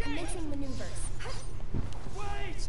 Commencing maneuvers. Wait!